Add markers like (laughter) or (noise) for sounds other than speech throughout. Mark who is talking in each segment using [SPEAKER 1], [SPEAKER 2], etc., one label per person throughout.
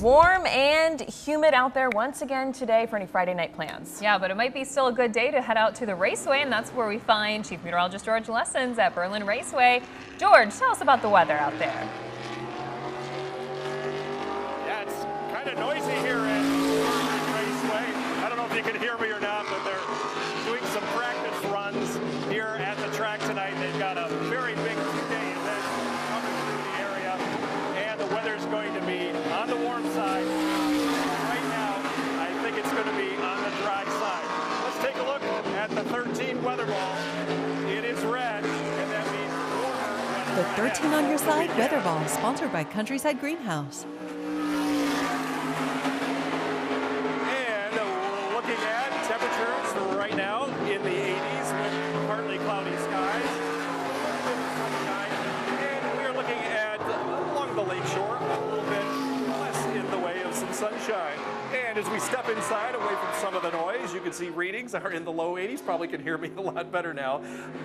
[SPEAKER 1] Warm and humid out there once again today for any Friday night plans.
[SPEAKER 2] Yeah, but it might be still a good day to head out to the raceway, and that's where we find Chief Meteorologist George Lessens at Berlin Raceway. George, tell us about the weather out there.
[SPEAKER 3] Yeah, it's kind of noisy here at Berlin Raceway. I don't know if you can hear me at the 13 weather ball. It is red, and that means
[SPEAKER 4] The 13 on your side weather ball, sponsored by Countryside Greenhouse.
[SPEAKER 3] As we step inside away from some of the noise, you can see readings are in the low 80s. Probably can hear me a lot better now.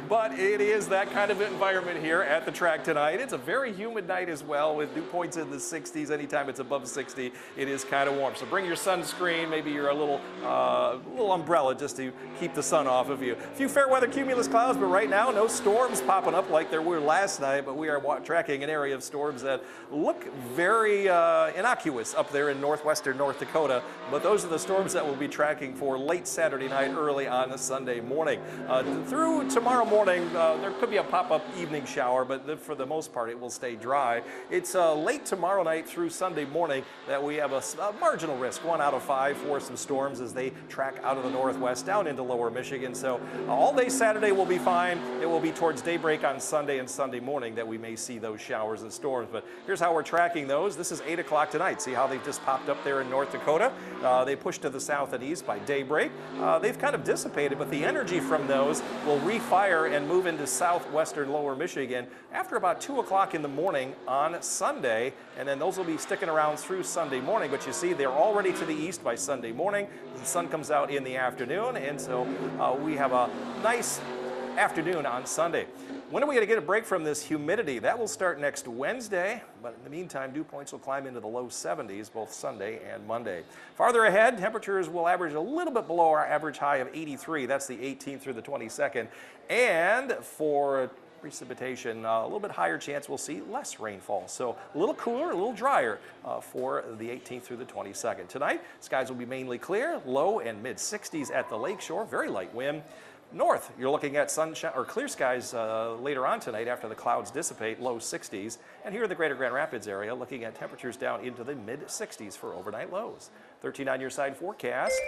[SPEAKER 3] But it is that kind of environment here at the track tonight. It's a very humid night as well with dew points in the 60s. Anytime it's above 60, it is kind of warm. So bring your sunscreen, maybe your little, uh, little umbrella just to keep the sun off of you. A few fair weather cumulus clouds, but right now no storms popping up like there were last night. But we are tracking an area of storms that look very uh, innocuous up there in northwestern North Dakota. But those are the storms that we'll be tracking for late Saturday night, early on a Sunday morning. Uh, through tomorrow morning, uh, there could be a pop-up evening shower, but the, for the most part, it will stay dry. It's uh, late tomorrow night through Sunday morning that we have a marginal risk, one out of five for some storms as they track out of the northwest down into lower Michigan. So uh, all day Saturday will be fine. It will be towards daybreak on Sunday and Sunday morning that we may see those showers and storms. But here's how we're tracking those. This is 8 o'clock tonight. See how they've just popped up there in North Dakota? Uh, they push to the south and east by daybreak. Uh, they've kind of dissipated, but the energy from those will refire and move into southwestern lower Michigan after about 2 o'clock in the morning on Sunday. And then those will be sticking around through Sunday morning. But you see, they're already to the east by Sunday morning. The sun comes out in the afternoon. And so uh, we have a nice afternoon on Sunday. When are we going to get a break from this humidity? That will start next Wednesday, but in the meantime, dew points will climb into the low 70s both Sunday and Monday. Farther ahead, temperatures will average a little bit below our average high of 83. That's the 18th through the 22nd. And for precipitation, uh, a little bit higher chance we'll see less rainfall. So a little cooler, a little drier uh, for the 18th through the 22nd. Tonight, skies will be mainly clear, low and mid 60s at the lakeshore, very light wind. North, you're looking at sunshine or clear skies uh, later on tonight after the clouds dissipate, low 60s. And here in the greater Grand Rapids area, looking at temperatures down into the mid 60s for overnight lows. 13 on your side forecast.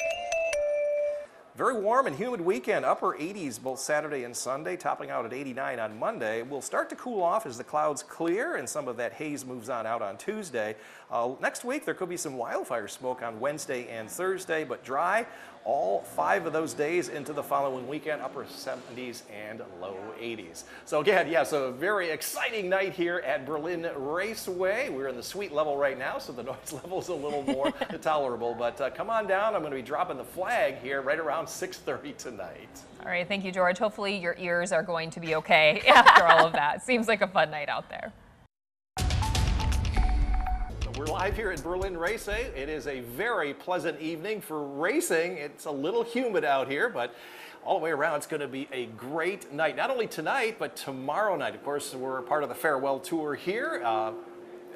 [SPEAKER 3] Very warm and humid weekend, upper 80s both Saturday and Sunday, topping out at 89 on Monday. We'll start to cool off as the clouds clear and some of that haze moves on out on Tuesday. Uh, next week, there could be some wildfire smoke on Wednesday and Thursday, but dry all five of those days into the following weekend, upper 70s and low 80s. So again, yeah, so a very exciting night here at Berlin Raceway. We're in the suite level right now, so the (laughs) noise level is a little more (laughs) tolerable. But uh, come on down. I'm going to be dropping the flag here right around 6:30 tonight.
[SPEAKER 2] All right, thank you, George. Hopefully your ears are going to be okay (laughs) after all of that. Seems like a fun night out there.
[SPEAKER 3] We're live here at Berlin Raceway. It is a very pleasant evening for racing. It's a little humid out here, but all the way around, it's going to be a great night. Not only tonight, but tomorrow night. Of course, we're part of the farewell tour here. Uh,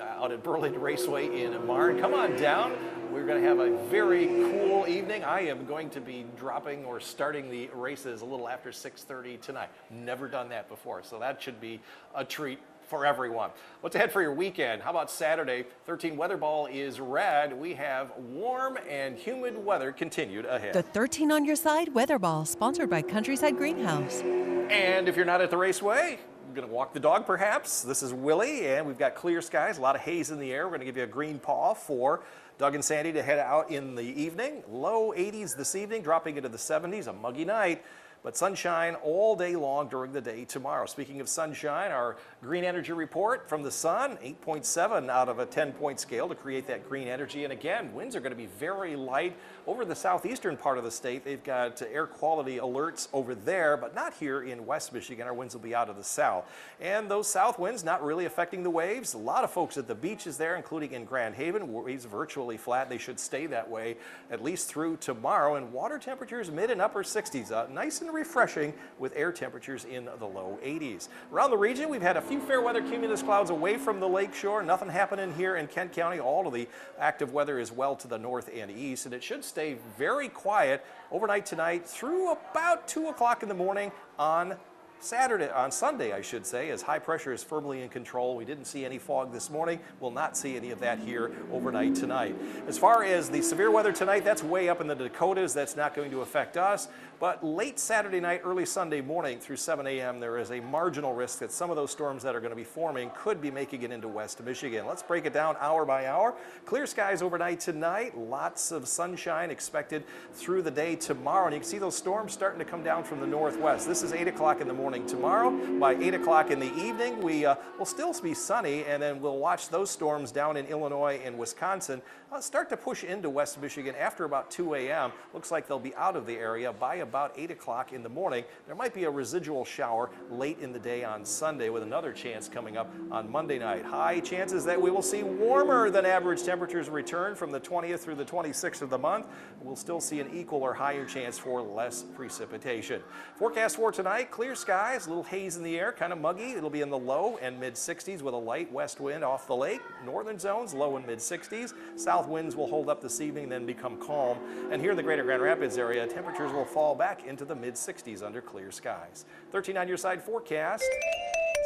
[SPEAKER 3] out at Berlin Raceway in Marne. Come on down. We're going to have a very cool evening. I am going to be dropping or starting the races a little after 6:30 tonight. Never done that before, so that should be a treat for everyone. What's ahead for your weekend? How about Saturday? 13 weather ball is red. We have warm and humid weather continued ahead.
[SPEAKER 4] The 13 on your side weather ball, sponsored by Countryside Greenhouse.
[SPEAKER 3] And if you're not at the raceway, you're going to walk the dog perhaps. This is Willie, and we've got clear skies, a lot of haze in the air. We're going to give you a green paw for Doug and Sandy to head out in the evening. Low 80s this evening, dropping into the 70s, a muggy night. But sunshine all day long during the day tomorrow. Speaking of sunshine, our green energy report from the sun, 8.7 out of a 10 point scale to create that green energy. And again, winds are going to be very light over the southeastern part of the state. They've got air quality alerts over there, but not here in West Michigan. Our winds will be out of the south. And those south winds not really affecting the waves. A lot of folks at the beaches there, including in Grand Haven, waves virtually flat. They should stay that way at least through tomorrow. And water temperatures mid and upper 60s, uh, nice and refreshing with air temperatures in the low 80s. Around the region, we've had a few fair weather cumulus clouds away from the lake shore. Nothing happening here in Kent County. All of the active weather is well to the north and east, and it should stay very quiet overnight tonight through about 2 o'clock in the morning on Saturday, on Sunday, I should say, as high pressure is firmly in control. We didn't see any fog this morning. We'll not see any of that here overnight tonight. As far as the severe weather tonight, that's way up in the Dakotas. That's not going to affect us. But late Saturday night, early Sunday morning through 7 a.m., there is a marginal risk that some of those storms that are going to be forming could be making it into West Michigan. Let's break it down hour by hour. Clear skies overnight tonight. Lots of sunshine expected through the day tomorrow. And you can see those storms starting to come down from the northwest. This is 8 o'clock in the morning tomorrow. By 8 o'clock in the evening, we uh, will still be sunny, and then we'll watch those storms down in Illinois and Wisconsin uh, start to push into West Michigan after about 2 a.m. Looks like they'll be out of the area by about 8 o'clock in the morning. There might be a residual shower late in the day on Sunday with another chance coming up on Monday night. High chances that we will see warmer than average temperatures return from the 20th through the 26th of the month. We'll still see an equal or higher chance for less precipitation. Forecast for tonight, clear skies, a little haze in the air, kind of muggy. It'll be in the low and mid 60s with a light west wind off the lake. Northern zones, low and mid 60s. South winds will hold up this evening, then become calm. And here in the greater Grand Rapids area, temperatures will fall back into the mid 60s under clear skies. 13 on your side forecast.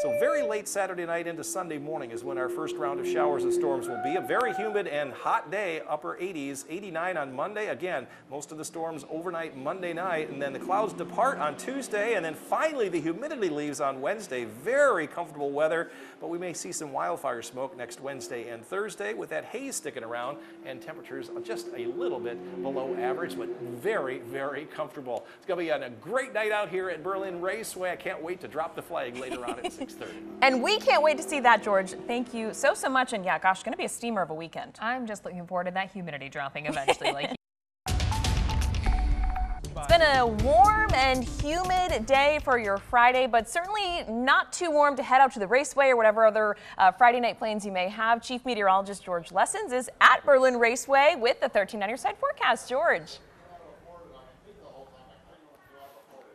[SPEAKER 3] So very late Saturday night into Sunday morning is when our first round of showers and storms will be. A very humid and hot day, upper 80s, 89 on Monday. Again, most of the storms overnight Monday night, and then the clouds depart on Tuesday, and then finally the humidity leaves on Wednesday. Very comfortable weather, but we may see some wildfire smoke next Wednesday and Thursday with that haze sticking around and temperatures just a little bit below average, but very, very comfortable. It's going to be a great night out here at Berlin Raceway. I can't wait to drop the flag later on at (laughs) 6.
[SPEAKER 1] And we can't wait to see that, George. Thank you so, so much. And yeah, gosh, going to be a steamer of a weekend.
[SPEAKER 2] I'm just looking forward to that humidity dropping eventually. like (laughs)
[SPEAKER 1] It's been a warm and humid day for your Friday, but certainly not too warm to head out to the raceway or whatever other uh, Friday night plans you may have. Chief Meteorologist George Lessens is at Berlin Raceway with the 13 on your side forecast. George.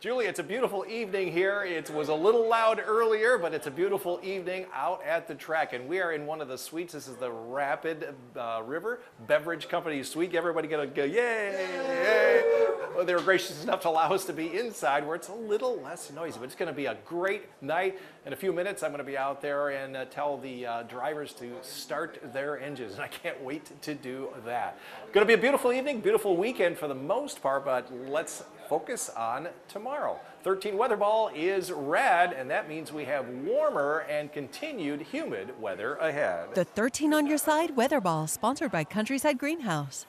[SPEAKER 3] Julie, it's a beautiful evening here. It was a little loud earlier, but it's a beautiful evening out at the track. And we are in one of the suites. This is the Rapid uh, River Beverage Company suite. Everybody gonna go, yay, yay. Well, they were gracious enough to allow us to be inside where it's a little less noisy, but it's gonna be a great night. In a few minutes, I'm gonna be out there and uh, tell the uh, drivers to start their engines. And I can't wait to do that. Gonna be a beautiful evening, beautiful weekend for the most part, but let's focus on tomorrow. 13 weather ball is red, and that means we have warmer and continued humid weather ahead.
[SPEAKER 4] The 13 on your side weather ball, sponsored by Countryside Greenhouse.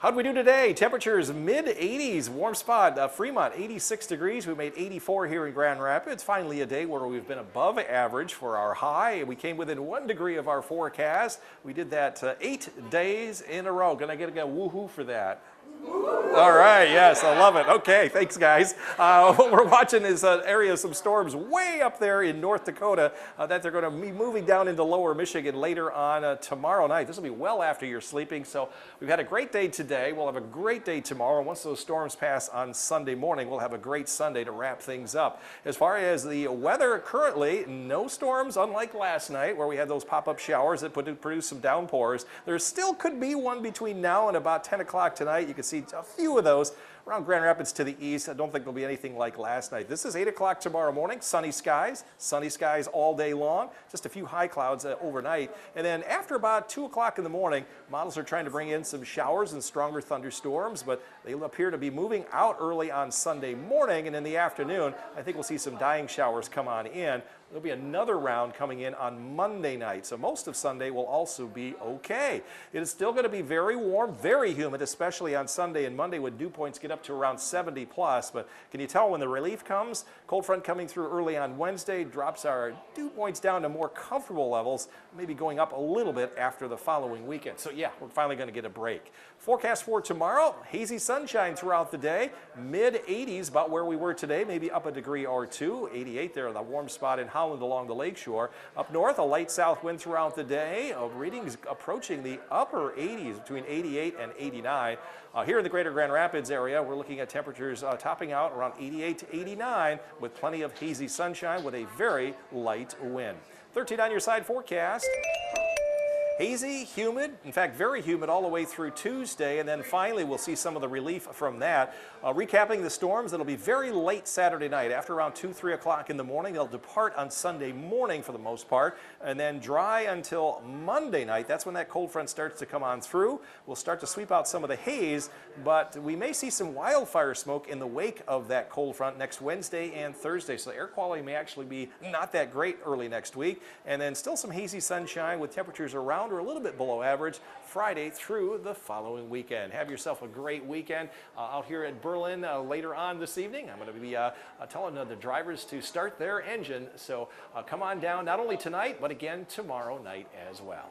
[SPEAKER 3] How'd we do today? Temperatures mid 80s, warm spot. Uh, Fremont 86 degrees. We made 84 here in Grand Rapids. Finally, a day where we've been above average for our high. We came within one degree of our forecast. We did that uh, eight days in a row. Gonna get a woohoo for that. All right, yes, I love it. Okay, thanks, guys. Uh, (laughs) what we're watching is an area of some storms way up there in North Dakota uh, that they're going to be moving down into lower Michigan later on uh, tomorrow night. This will be well after you're sleeping. So we've had a great day today. We'll have a great day tomorrow. Once those storms pass on Sunday morning, we'll have a great Sunday to wrap things up. As far as the weather currently, no storms, unlike last night where we had those pop-up showers that put, produced some downpours. There still could be one between now and about 10 o'clock tonight. You can see a few of those around Grand Rapids to the east. I don't think there'll be anything like last night. This is 8 o'clock tomorrow morning. Sunny skies. Sunny skies all day long. Just a few high clouds uh, overnight. And then after about 2 o'clock in the morning, models are trying to bring in some showers and stronger thunderstorms, but they appear to be moving out early on Sunday morning. And in the afternoon, I think we'll see some dying showers come on in. There'll be another round coming in on Monday night, so most of Sunday will also be okay. It is still going to be very warm, very humid, especially on Sunday and Monday when dew points get up up to around 70 plus. But can you tell when the relief comes? Cold front coming through early on Wednesday drops our dew points down to more comfortable levels, maybe going up a little bit after the following weekend. So yeah, we're finally going to get a break. Forecast for tomorrow, hazy sunshine throughout the day, mid 80s, about where we were today, maybe up a degree or two. 88 there, in the warm spot in Holland along the lakeshore. Up north, a light south wind throughout the day. Uh, readings approaching the upper 80s, between 88 and 89. Uh, here in the greater Grand Rapids area, we're looking at temperatures uh, topping out around 88 to 89 with plenty of hazy sunshine with a very light wind. 13 on your side forecast. Hazy, humid, in fact, very humid all the way through Tuesday, and then finally we'll see some of the relief from that. Uh, recapping the storms, it'll be very late Saturday night, after around 2, 3 o'clock in the morning. They'll depart on Sunday morning for the most part, and then dry until Monday night. That's when that cold front starts to come on through. We'll start to sweep out some of the haze, but we may see some wildfire smoke in the wake of that cold front next Wednesday and Thursday. So air quality may actually be not that great early next week, and then still some hazy sunshine with temperatures around around or a little bit below average Friday through the following weekend. Have yourself a great weekend uh, out here at Berlin uh, later on this evening. I'm going to be uh, uh telling the drivers to start their engine. So uh, come on down not only tonight, but again tomorrow night as well.